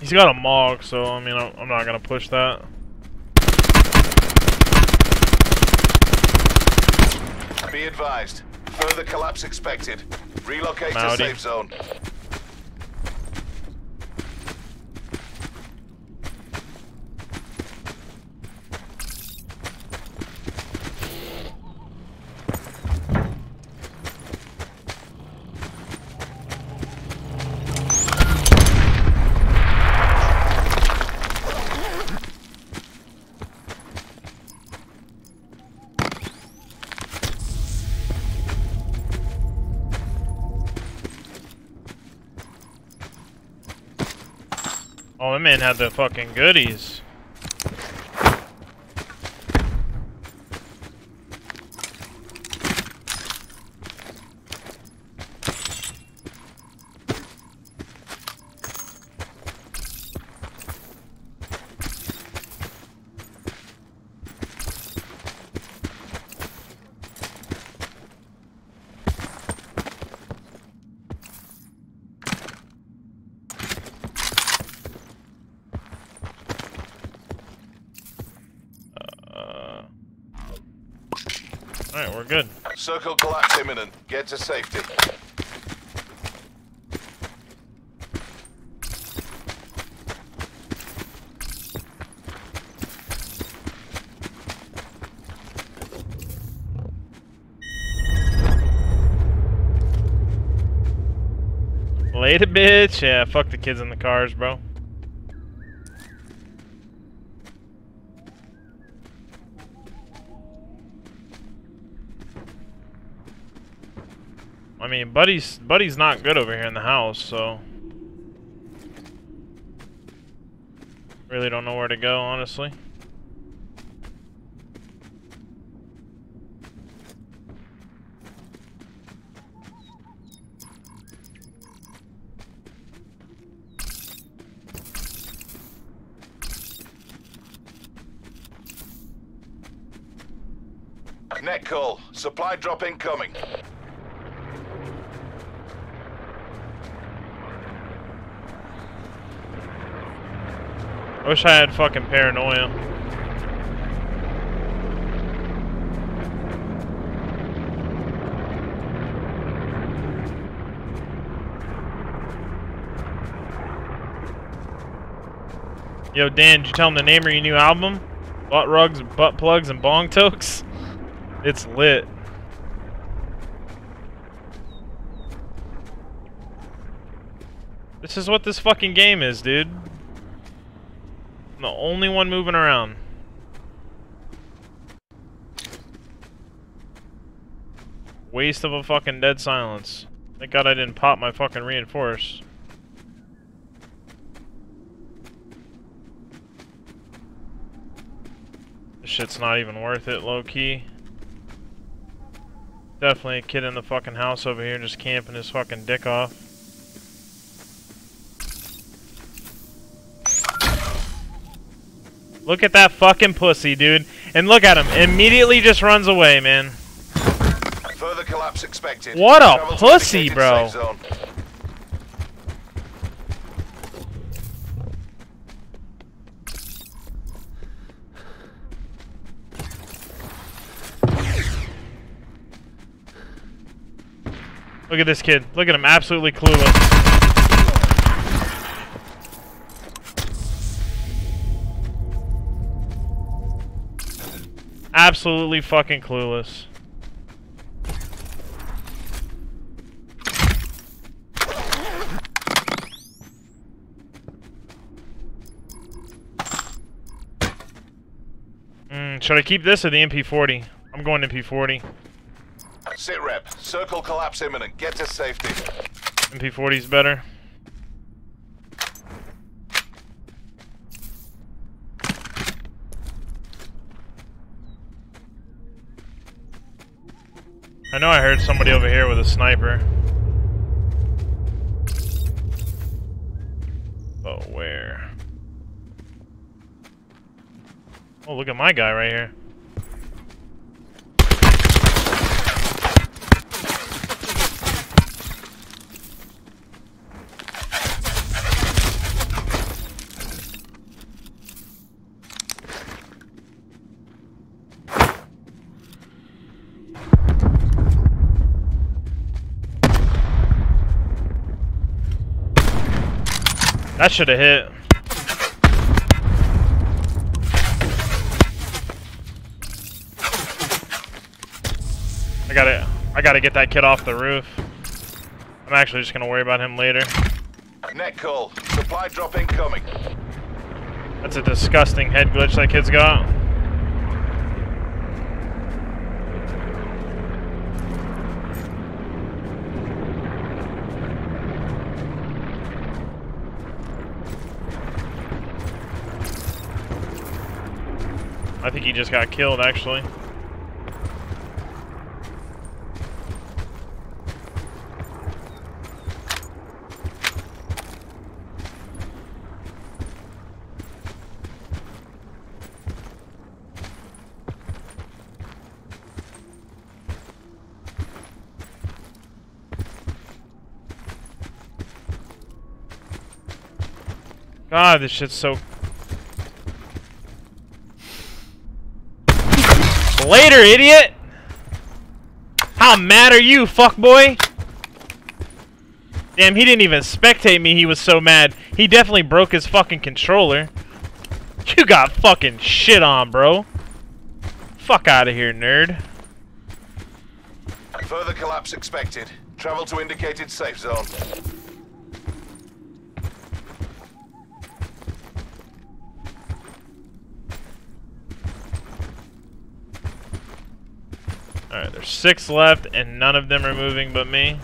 He's got a MOG, so I mean, I'm not gonna push that. Be advised. Further collapse expected. Relocate to safe zone. Oh, that man had the fucking goodies. Alright, we're good. Circle collapse imminent. Get to safety. Later, bitch. Yeah, fuck the kids in the cars, bro. I mean, Buddy's Buddy's not good over here in the house, so really don't know where to go, honestly. Net call. Supply drop incoming. Wish I had fucking paranoia. Yo, Dan, did you tell him the name of your new album? Butt rugs, butt plugs, and bong tokes? It's lit. This is what this fucking game is, dude. I'm the only one moving around. Waste of a fucking dead silence. Thank God I didn't pop my fucking reinforce. This shit's not even worth it, low key. Definitely a kid in the fucking house over here just camping his fucking dick off. Look at that fucking pussy, dude. And look at him. Immediately just runs away, man. Further collapse expected. What a Travel pussy, bro. Look at this kid. Look at him. Absolutely clueless. Absolutely fucking clueless. Mm, should I keep this or the MP40? I'm going MP40. Sit rep. Circle collapse imminent. Get to safety. MP40's better. I know I heard somebody over here with a sniper. But where? Oh, look at my guy right here. That should have hit. I gotta, I gotta get that kid off the roof. I'm actually just gonna worry about him later. Net call. Supply drop incoming. That's a disgusting head glitch that kid's got. I think he just got killed, actually. God, this shit's so... Later, idiot! How mad are you, fuckboy? Damn, he didn't even spectate me, he was so mad. He definitely broke his fucking controller. You got fucking shit on, bro. Fuck out of here, nerd. Further collapse expected. Travel to indicated safe zone. There's six left, and none of them are moving but me.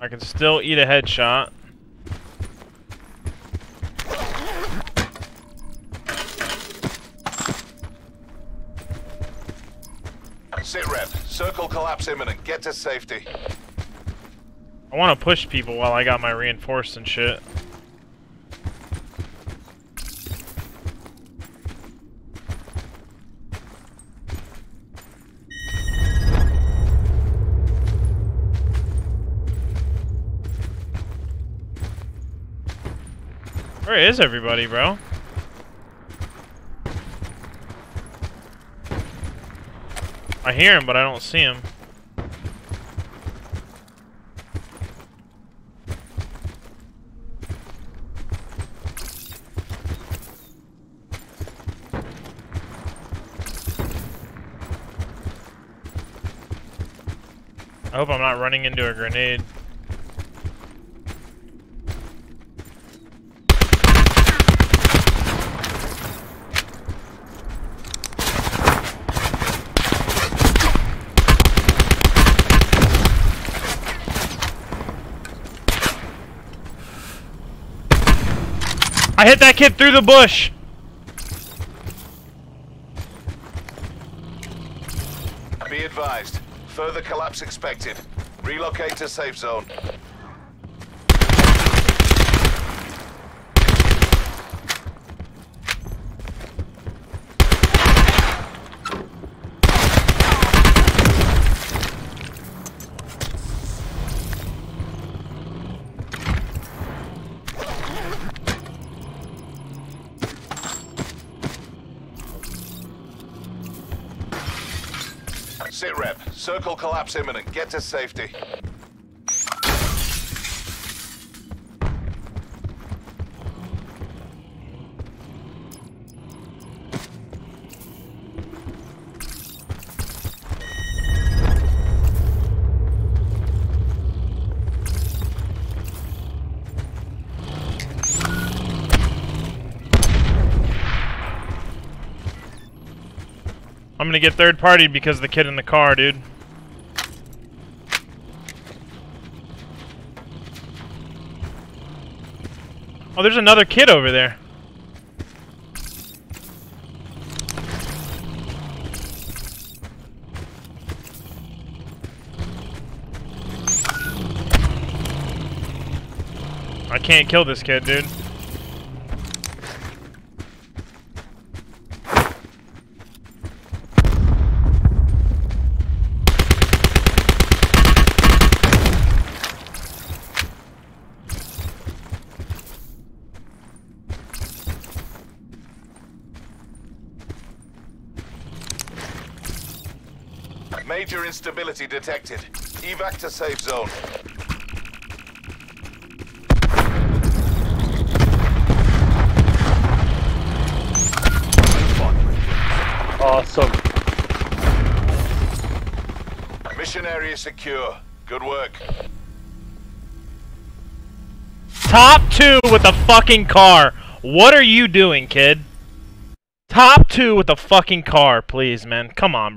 I can still eat a headshot. Sit rep. Circle collapse imminent. Get to safety. I want to push people while I got my reinforced and shit. Where is everybody, bro? I hear him, but I don't see him. I hope I'm not running into a grenade. I hit that kid through the bush. Be advised. Further collapse expected. Relocate to safe zone. Circle collapse imminent. Get to safety. I'm gonna get third party because the kid in the car, dude. Oh, there's another kid over there. I can't kill this kid, dude. Major instability detected. Evac to safe zone. Awesome. Mission area secure. Good work. Top two with a fucking car. What are you doing, kid? Top two with a fucking car, please, man. Come on, bro.